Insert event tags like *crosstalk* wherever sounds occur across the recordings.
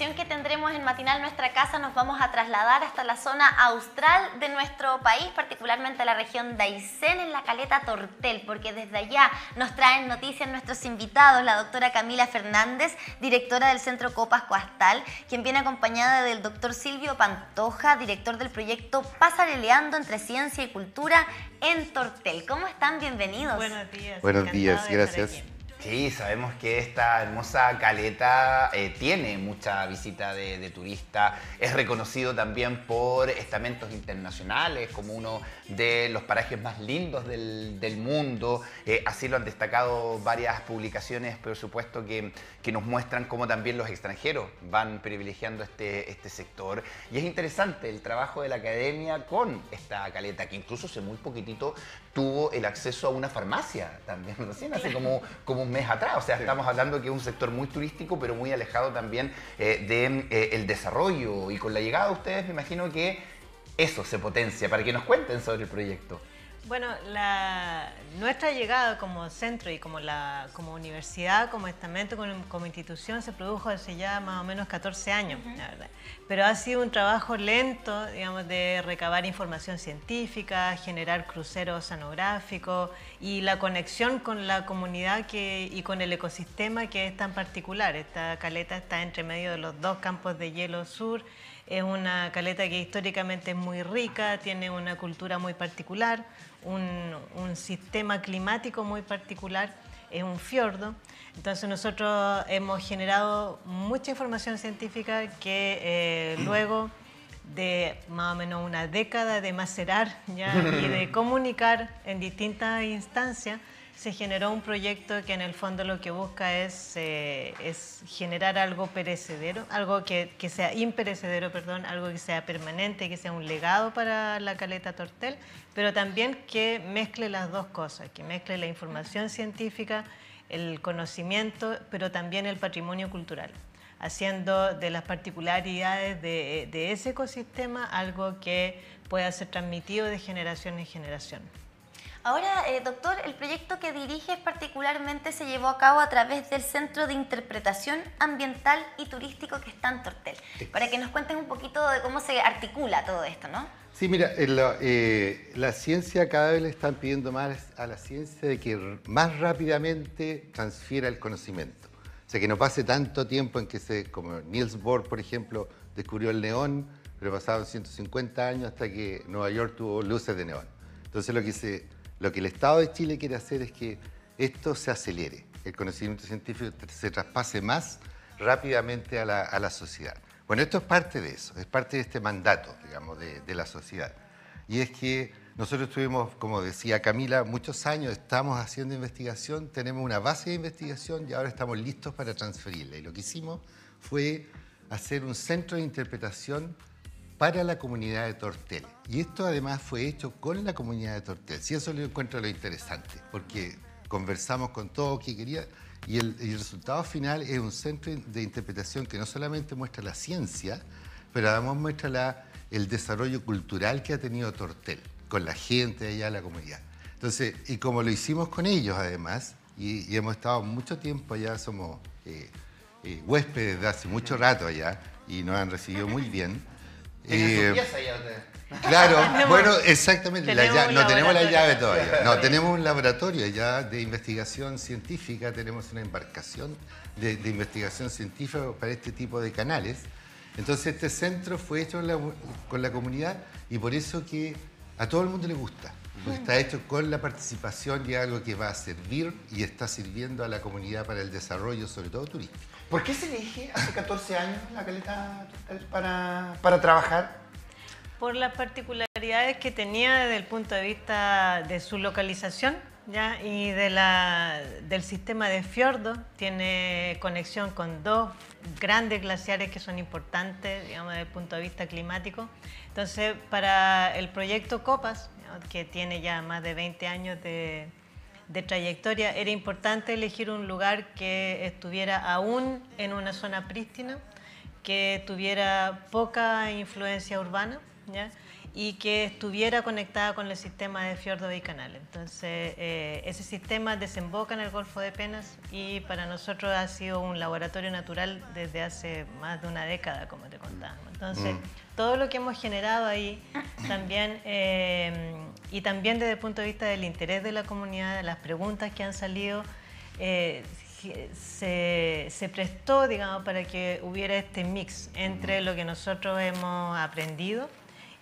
que tendremos en Matinal Nuestra Casa nos vamos a trasladar hasta la zona austral de nuestro país, particularmente la región de Aysén, en la caleta Tortel, porque desde allá nos traen noticias nuestros invitados, la doctora Camila Fernández, directora del Centro Copas Coastal, quien viene acompañada del doctor Silvio Pantoja, director del proyecto Pasareleando entre Ciencia y Cultura en Tortel. ¿Cómo están? Bienvenidos. Buenos días. Buenos días, gracias. Sí, sabemos que esta hermosa caleta eh, tiene mucha visita de, de turistas, es reconocido también por estamentos internacionales como uno de los parajes más lindos del, del mundo, eh, así lo han destacado varias publicaciones, por supuesto, que, que, nos muestran cómo también los extranjeros van privilegiando este, este sector. Y es interesante el trabajo de la academia con esta caleta, que incluso hace muy poquitito tuvo el acceso a una farmacia también, recién hace como, como un mes atrás. O sea, sí. estamos hablando que es un sector muy turístico, pero muy alejado también eh, del de, eh, desarrollo. Y con la llegada de ustedes, me imagino que eso se potencia, para que nos cuenten sobre el proyecto. Bueno, la, nuestra llegada como centro y como, la, como universidad, como estamento, como, como, institución, se produjo hace ya más o menos 14 años, uh -huh. la verdad. Pero ha sido un trabajo lento, digamos, de recabar información científica, generar cruceros oceanográficos y la conexión con la comunidad que, y con el ecosistema que es tan particular. Esta caleta está entre medio de los dos campos de hielo sur, es una caleta que históricamente es muy rica, tiene una cultura muy particular, un, un, sistema climático muy particular, es un fiordo. Entonces nosotros hemos generado mucha información científica que eh, luego de más o menos una década de macerar ¿ya? y de *laughs* comunicar en distintas instancias, se generó un proyecto que en el fondo lo que busca es, eh, generar algo perecedero, algo que, sea imperecedero, perdón, algo que sea permanente, que sea un legado para la caleta Tortel, pero también que mezcle las dos cosas, que mezcle la información científica, el conocimiento, pero también el patrimonio cultural, haciendo de las particularidades de, de ese ecosistema algo que pueda ser transmitido de generación en generación. Ahora, eh, doctor, el proyecto que diriges particularmente se llevó a cabo a través del Centro de Interpretación Ambiental y Turístico que está en Tortel. Para que nos cuenten un poquito de cómo se articula todo esto, ¿no? Sí, mira, la, eh, la ciencia cada vez le están pidiendo más a la ciencia de que más rápidamente transfiera el conocimiento. O sea, que no pase tanto tiempo en que se, como Niels Bohr, por ejemplo, descubrió el neón, pero pasaron 150 años hasta que Nueva York tuvo luces de neón. Entonces lo que se lo que el Estado de Chile quiere hacer es que esto se acelere, el conocimiento científico se traspase más rápidamente a la, a la sociedad. Bueno, esto es parte de eso, es parte de este mandato, digamos, de, de la sociedad. Y es que nosotros tuvimos, como decía Camila, muchos años, estamos haciendo investigación, tenemos una base de investigación y ahora estamos listos para transferirla. Y lo que hicimos fue hacer un centro de interpretación para la comunidad de Tortel. Y esto además fue hecho con la comunidad de Tortel. Si eso lo encuentro lo interesante, porque conversamos con todos que quería y el, el, resultado final es un centro de interpretación que no solamente muestra la ciencia, pero además muestra la, el desarrollo cultural que ha tenido Tortel con la gente allá, la comunidad. Entonces, y como lo hicimos con ellos además, y, y hemos estado mucho tiempo allá, somos eh, eh, huéspedes de hace mucho rato allá y nos han recibido muy bien. Eh, allá ustedes? *laughs* Claro, *laughs* bueno, exactamente. La llave, no tenemos la llave todavía. No, tenemos un laboratorio ya de investigación científica, tenemos una embarcación de, de, investigación científica para este tipo de canales. Entonces este centro fue hecho la, con la comunidad y por eso que a todo el mundo le gusta. Porque está hecho con la participación y algo que va a servir y está sirviendo a la comunidad para el desarrollo, sobre todo turístico. ¿Por qué se elige hace 14 años la caleta para, para trabajar? Por las particularidades que tenía desde el punto de vista de su localización ¿ya? y de la, del sistema de fiordo. Tiene conexión con dos grandes glaciares que son importantes digamos, desde el punto de vista climático. Entonces, para el proyecto COPAS, que tiene ya más de 20 años de, de trayectoria, era importante elegir un lugar que estuviera aún en una zona prístina, que tuviera poca influencia urbana ¿ya? Y que estuviera conectada con el sistema de fiordos y canales. Entonces, eh, ese sistema desemboca en el Golfo de Penas y para nosotros ha sido un laboratorio natural desde hace más de una década, como te contábamos. Entonces, mm. todo lo que hemos generado ahí también, eh, y también desde el punto de vista del interés de la comunidad, de las preguntas que han salido, eh, se, se, prestó, digamos, para que hubiera este mix entre lo que nosotros hemos aprendido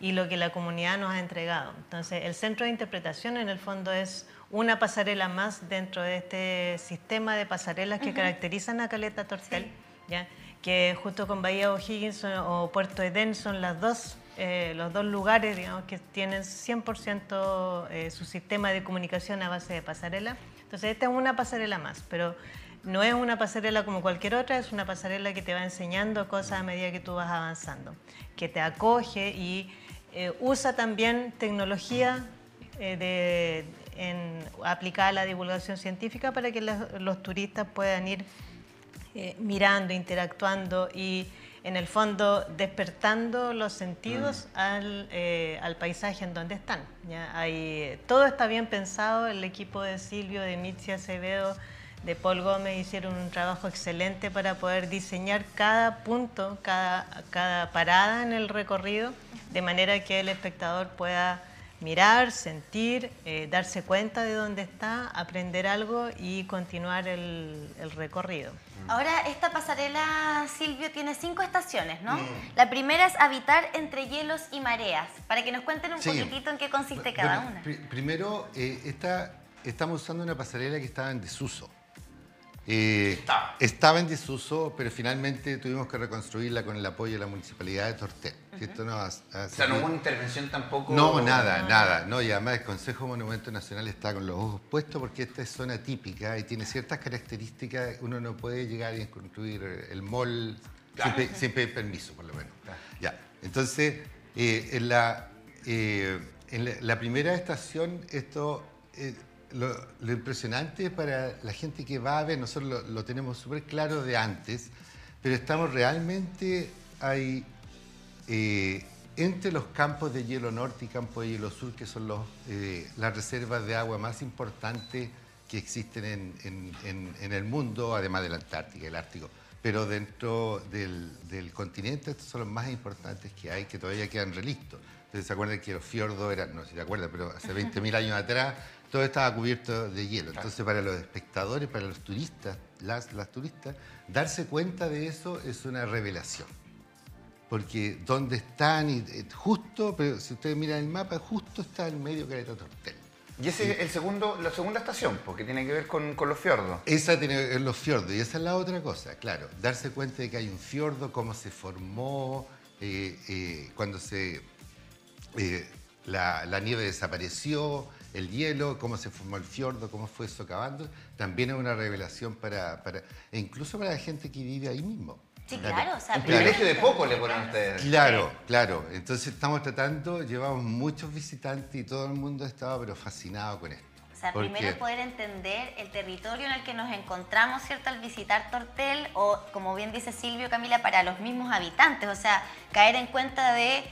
y lo que la comunidad nos ha entregado. Entonces, el centro de interpretación en el fondo es una pasarela más dentro de este sistema de pasarelas que caracterizan a Caleta Tortel, ¿ya? que justo con Bahía O'Higgins o Puerto Edén son las dos, eh, los dos lugares digamos, que tienen 100% eh, su sistema de comunicación a base de pasarela. Entonces, esta es una pasarela más, pero no es una pasarela como cualquier otra, es una pasarela que te va enseñando cosas a medida que tú vas avanzando, que te acoge y eh, usa también tecnología eh, aplicada a la divulgación científica para que los, turistas puedan ir eh, mirando, interactuando y en el fondo despertando los sentidos mm. al, paisaje en donde están. todo está bien pensado, el equipo de Silvio, de Mitzi Acevedo, de Paul Gómez hicieron un trabajo excelente para poder diseñar cada punto, cada parada en el recorrido de manera que el espectador pueda mirar, sentir, eh, darse cuenta de dónde está, aprender algo y continuar el, recorrido. Ahora, esta pasarela, Silvio, tiene cinco estaciones, ¿no? Mm. La primera es habitar entre hielos y mareas, para que nos cuenten un poquitito en qué consiste cada una. primero, eh, estamos usando una pasarela que estaba en desuso. Eh, estaba. en desuso, pero finalmente tuvimos que reconstruirla con el apoyo de la Municipalidad de Tortel. O sea, no hubo una intervención tampoco... No, nada, nada. No, y además el Consejo Monumento Nacional está con los ojos puestos porque esta es zona típica y tiene ciertas características. Uno no puede llegar y construir el mall sin, pedir permiso, por lo menos. Ya. Entonces, eh, en, la, eh, en la, primera estación, esto lo, impresionante para la gente que va a ver, nosotros lo, tenemos súper claro de antes, pero estamos realmente ahí eh, entre los campos de hielo norte y campos de hielo sur, que son los, eh, las reservas de agua más importantes que existen en, el mundo, además de la Antártica el Ártico. Pero dentro del, del, continente estos son los más importantes que hay, que todavía quedan relistos. Entonces se acuerdan que los fiordos eran, no sé si se acuerdan, pero hace 20.000 años atrás todo estaba cubierto de hielo. Entonces, para los espectadores, para los turistas, las, las turistas, darse cuenta de eso es una revelación. Porque donde están, y, eh, justo, pero si ustedes miran el mapa, justo está en medio Caleta Tortel. Y esa es el segundo, la segunda estación, porque tiene que ver con, los fiordos. Esa tiene que ver con los fiordos, y esa es la otra cosa, claro. Darse cuenta de que hay un fiordo, cómo se formó, eh, eh, cuando se, la, la, nieve desapareció, el hielo, cómo se formó el fiordo, cómo fue socavando, también es una revelación para, para e incluso para la gente que vive ahí mismo. Sí, claro. O sea, un privilegio de poco le ponen ustedes. Claro, claro. Entonces estamos tratando, llevamos muchos visitantes y todo el mundo ha estado pero fascinado con esto. O sea, primero poder entender el territorio en el que nos encontramos, ¿cierto? Al visitar Tortel o, como bien dice Silvio Camila, para los mismos habitantes. O sea, caer en cuenta de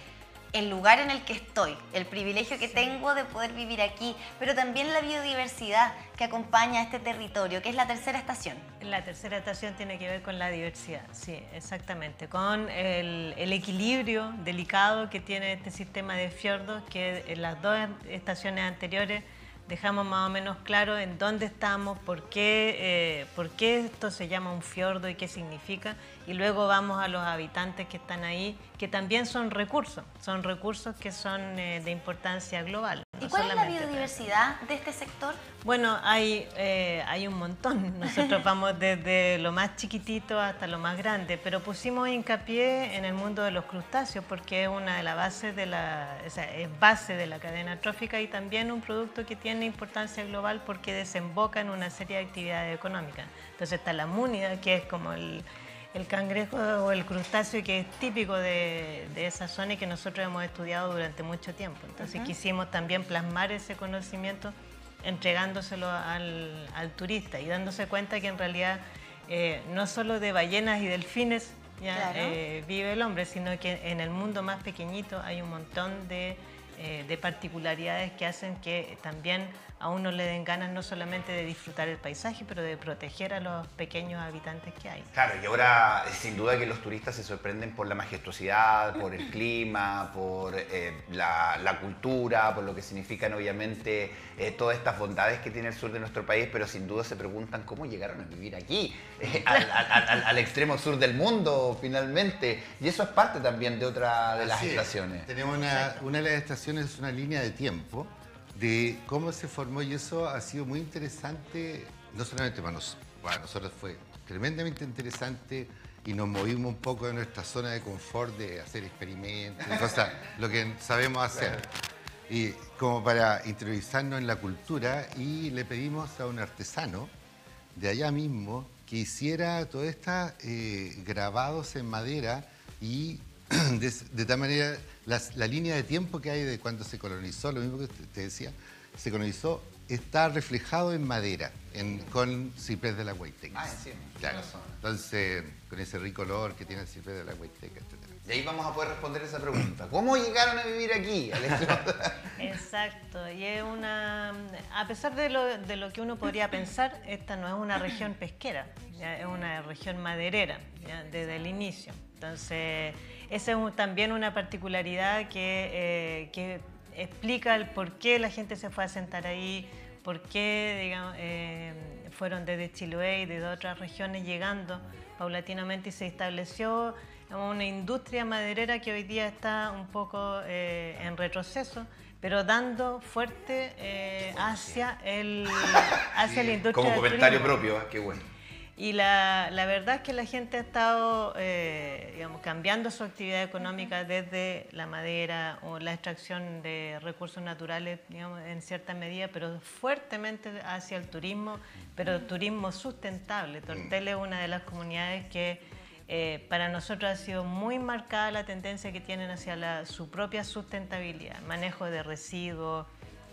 el lugar en el que estoy, el privilegio que tengo de poder vivir aquí, pero también la biodiversidad que acompaña a este territorio, que es la tercera estación. La tercera estación tiene que ver con la diversidad, sí, exactamente, con el, equilibrio delicado que tiene este sistema de fiordos, que en las dos estaciones anteriores dejamos más o menos claro en dónde estamos, por qué, eh, por qué esto se llama un fiordo y qué significa, y luego vamos a los habitantes que están ahí, que también son recursos, son recursos que son eh, de importancia global. ¿Y cuál es la biodiversidad de este sector? Bueno, hay, eh, hay un montón. *laughs* Nosotros vamos desde lo más chiquitito hasta lo más grande, pero pusimos hincapié en el mundo de los crustáceos porque es una de las bases de la, o sea, es base de la cadena trófica y también un producto que tiene importancia global porque desemboca en una serie de actividades económicas. Entonces está la múnida, que es como el el cangrejo o el crustáceo que es típico de, esa zona y que nosotros hemos estudiado durante mucho tiempo. Entonces quisimos también plasmar ese conocimiento entregándoselo al, turista y dándose cuenta que en realidad eh, no solo de ballenas y delfines ya eh, vive el hombre, sino que en el mundo más pequeñito hay un montón de, eh, de particularidades que hacen que también a uno le den ganas no solamente de disfrutar el paisaje, pero de proteger a los pequeños habitantes que hay. Claro, y ahora eh, sin duda que los turistas se sorprenden por la majestuosidad, por el clima, por eh, la, cultura, por lo que significan obviamente eh, todas estas bondades que tiene el sur de nuestro país, pero sin duda se preguntan cómo llegaron a vivir aquí, al, extremo sur del mundo finalmente. Y eso es parte también de otra de las estaciones. Tenemos una, una de las estaciones, es una línea de tiempo de cómo se formó y eso ha sido muy interesante, no solamente para, nosotros fue tremendamente interesante y nos movimos un poco de nuestra zona de confort de hacer experimentos, cosas, *laughs* lo que sabemos hacer. Y como para interiorizarnos en la cultura y le pedimos a un artesano de allá mismo que hiciera todos estos eh, grabados en madera y *clears throat* de tal manera la línea de tiempo que hay de cuando se colonizó, lo mismo que te decía, se colonizó, está reflejado en madera, con ciprés de la Huayteca. Ah, sí, claro. Entonces, con ese rico olor que tiene el ciprés de la Huayteca, etc. Y ahí vamos a poder responder esa pregunta. ¿Cómo llegaron a vivir aquí, *laughs* *laughs* Exacto. Y es una. A pesar de lo, de lo, que uno podría pensar, esta no es una región pesquera, es una región maderera, desde el inicio. Entonces esa es también una particularidad que, eh, explica el por qué la gente se fue a sentar ahí, por qué digamos, eh, fueron desde Chiloé y de otras regiones llegando paulatinamente y se estableció una industria maderera que hoy día está un poco eh, en retroceso, pero dando fuerte hacia, el, hacia la industria. Como comentario propio, qué bueno. Y la, la, verdad es que la gente ha estado eh, digamos, cambiando su actividad económica desde la madera o la extracción de recursos naturales digamos, en cierta medida, pero fuertemente hacia el turismo, pero turismo sustentable. Tortel es una de las comunidades que eh, para nosotros ha sido muy marcada la tendencia que tienen hacia la, su propia sustentabilidad, manejo de residuos,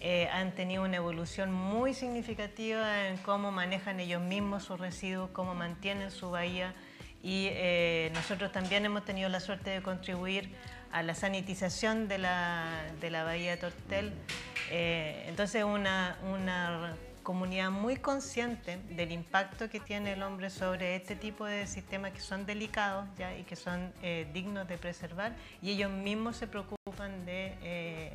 eh, han tenido una evolución muy significativa en cómo manejan ellos mismos sus residuos, cómo mantienen su bahía y eh, nosotros también hemos tenido la suerte de contribuir a la sanitización de la, de la bahía de Tortel. Eh, entonces una, una comunidad muy consciente del impacto que tiene el hombre sobre este tipo de sistemas que son delicados ¿ya? y que son eh, dignos de preservar y ellos mismos se preocupan de, eh,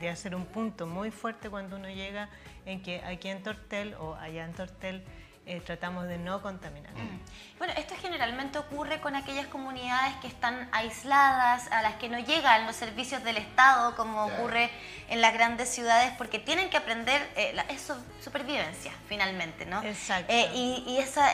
de, hacer un punto muy fuerte cuando uno llega en que aquí en Tortel o allá en Tortel eh, tratamos de no contaminar. Mm. Bueno, esto generalmente ocurre con aquellas comunidades que están aisladas, a las que no llegan los servicios del Estado, como ocurre en las grandes ciudades, porque tienen que aprender, eh, eso, supervivencia finalmente, ¿no? Exacto. Eh, y, y, esa,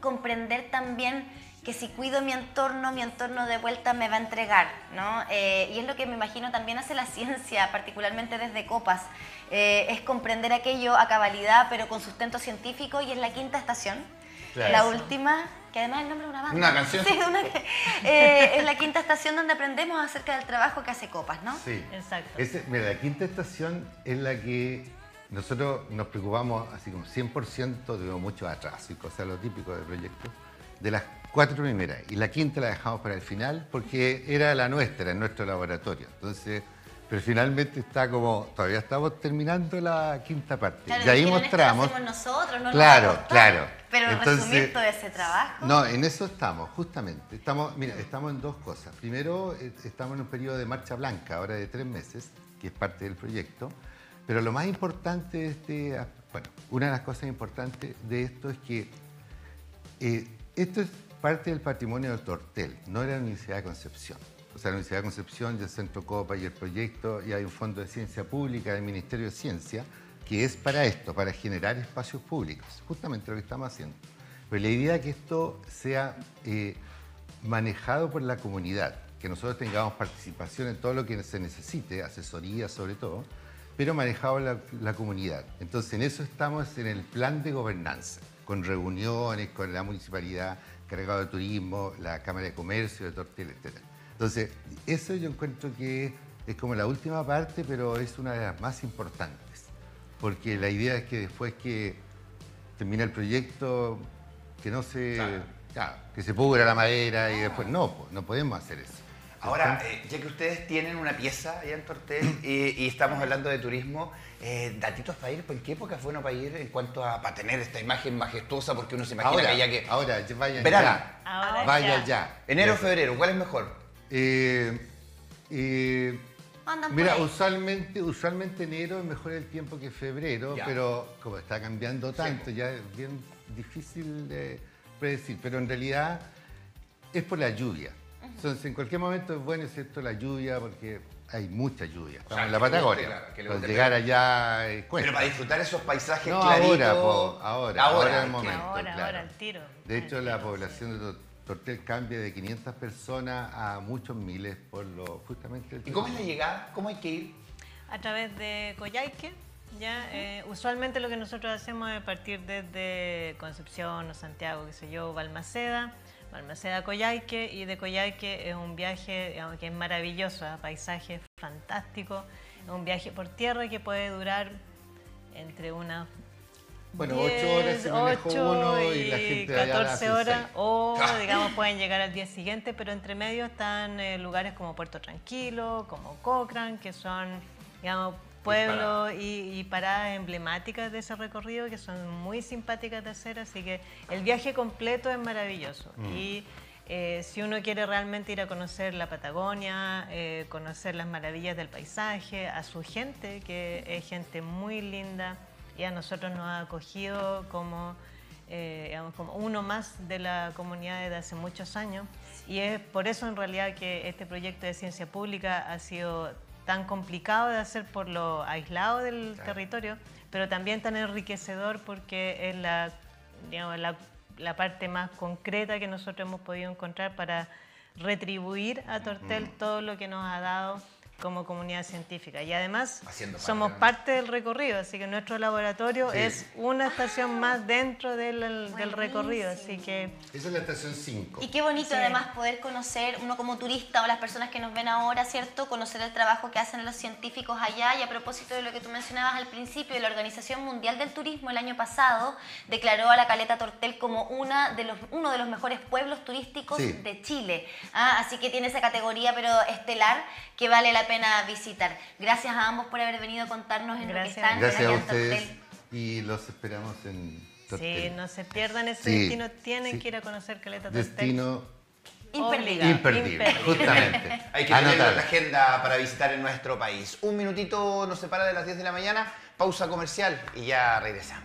comprender también que si cuido mi entorno, mi entorno de vuelta me va a entregar, ¿no? Eh, y es lo que me imagino también hace la *laughs* ciencia, particularmente desde Copas, eh, es comprender aquello a cabalidad, pero con sustento científico, y es la quinta estación, la última, que además es el nombre de una banda. Una canción. *laughs* Sí, una, eh, es la quinta estación donde aprendemos acerca del trabajo que hace Copas, ¿no? Sí. Exacto. mira, la quinta estación es la que nosotros nos preocupamos, así como 100%, tuvimos mucho atraso y cosas, lo típico del proyecto, de las cuatro primeras. Y la quinta la dejamos para el final porque era la nuestra, en nuestro laboratorio. Entonces, pero finalmente está como, todavía estamos terminando la quinta parte. y ahí mostramos. Lo nosotros, no claro, claro. Pero resumir todo ese trabajo. No, en eso estamos, justamente. Estamos, mira, estamos en dos cosas. Primero, eh, estamos en un periodo de marcha blanca, ahora de tres meses, que es parte del proyecto. Pero lo más importante de este, bueno, una de las cosas importantes de esto es que eh, esto es parte del patrimonio del Tortel, no era la Universidad de Concepción. O sea, la Universidad de Concepción y el Centro Copa y el proyecto, y hay un fondo de ciencia pública del Ministerio de Ciencia, que es para esto, para generar espacios públicos, justamente lo que estamos haciendo. Pero la idea es que esto sea eh, manejado por la comunidad, que nosotros tengamos participación en todo lo que se necesite, asesoría sobre todo, pero manejado la, la comunidad. Entonces, en eso estamos en el plan de gobernanza, con reuniones, con la municipalidad, cargado de turismo, la Cámara de Comercio, de Tortel, etc. Entonces, eso yo encuentro que es como la última parte, pero es una de las más importantes, porque la idea es que después que termine el proyecto, que no se, Claro, que se pudra la madera y después no, pues, no podemos hacer eso. Ahora, eh, ya que ustedes tienen una pieza allá en Tortel y, *clears throat* y estamos hablando de turismo, eh, datitos para ir, ¿en qué época es bueno para ir en cuanto a para tener esta imagen majestuosa? Porque uno se imagina ahora, que ya que... ahora, ya vayan Verano. ya. Ahora Vayan ya. ya. Enero o Ya. febrero, ¿cuál es mejor? Eh, eh, por mira, usualmente, usualmente enero es mejor el tiempo que febrero, Ya. pero como está cambiando tanto, ya es bien difícil de predecir. Pero en realidad es por la lluvia. Entonces, en cualquier momento es bueno, excepto la lluvia, porque hay mucha lluvia. Estamos sea, en la guste, Patagonia. claro, llegar pero- allá eh, cuesta. Pero para disfrutar esos paisajes No, claritos... ahora, po, ahora, ahora es el momento. Ahora, claro. ahora, al tiro. De hecho, la población de Tor- Tortel cambia de 500 personas a muchos miles por lo justamente el ¿Y cómo es la llegada? ¿Cómo hay que ir? A través de Coyhaique, ya, eh, usualmente lo que nosotros hacemos es partir desde Concepción o Santiago, qué sé yo, Balmaceda, Balmaceda a Coyhaique y de Coyhaique es un viaje que es maravilloso, ¿eh? paisaje fantástico, es un viaje por tierra que puede durar entre unas Bueno, ocho horas se uno y la gente de allá la 14 hace horas o *laughs* digamos pueden llegar al día siguiente, pero entre medio están eh, lugares como Puerto Tranquilo, como Cochrane, que son digamos pueblos y, y paradas emblemáticas de ese recorrido que son muy simpáticas de hacer, así que el viaje completo es maravilloso. Y eh, si uno quiere realmente ir a conocer la Patagonia, eh, conocer las maravillas del paisaje, a su gente, que es gente muy linda y a nosotros nos ha acogido como, eh, digamos, como uno más de la comunidad desde hace muchos años. Y es por eso en realidad que este proyecto de ciencia pública ha sido tan complicado de hacer por lo aislado del territorio, pero también tan enriquecedor porque es la, digamos, la, la parte más concreta que nosotros hemos podido encontrar para retribuir a Tortel todo lo que nos ha dado como comunidad científica. Y además Haciendo parte, somos ¿no? parte del recorrido, así que nuestro laboratorio Sí. es una estación más dentro del, del recorrido, así que Esa es la estación 5. Y qué bonito Sí. además poder conocer, uno como turista o las personas que nos ven ahora, ¿cierto? Conocer el trabajo que hacen los científicos allá. Y a propósito de lo que tú mencionabas al principio, la Organización Mundial del Turismo el año pasado declaró a la Caleta Tortel como una de los, uno de los mejores pueblos turísticos Sí. de Chile. Ah, así que tiene esa categoría, pero estelar, que vale la pena visitar. Gracias a ambos por haber venido a contarnos en Gracias. lo que están Gracias a ustedes y los esperamos en Tortel. sí, no se pierdan ese Sí, destino, tienen sí. que ir a conocer Caleta Tortel. Destino Imperdible. justamente. *laughs* Hay que tenerlo en la agenda para visitar en nuestro país. Un minutito nos separa de las 10 de la mañana, pausa comercial y ya regresamos.